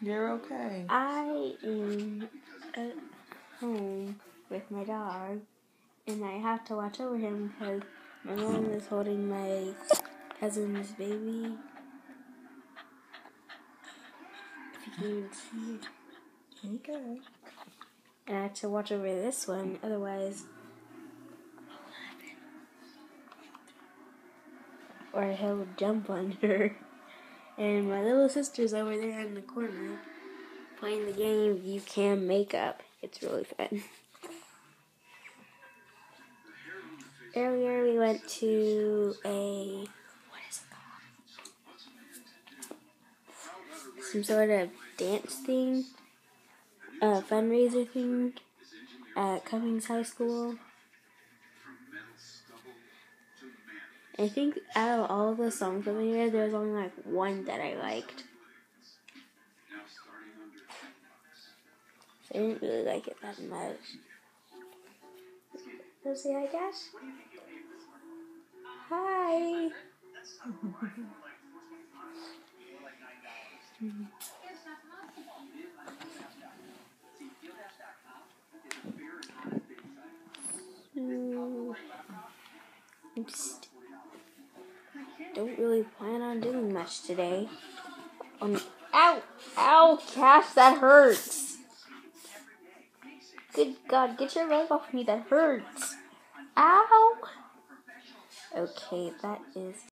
You're okay. I am at home with my dog, and I have to watch over him because my mom is holding my cousin's baby. If you can see. Okay. And I have to watch over this one, otherwise. Or he'll jump on her. And my little sister's over there in the corner playing the game You Can Make Up. It's really fun. Earlier we went to a what is it called? Some sort of dance thing, a fundraiser thing at Cummings High School. I think out of all the songs over here, there's only like one that I liked. I didn't really like it that much. So say hi, Dash. Hi. Oops don't really plan on doing much today. Um, ow, ow, Cash, that hurts. Good God, get your leg off me, that hurts. Ow. Okay, that is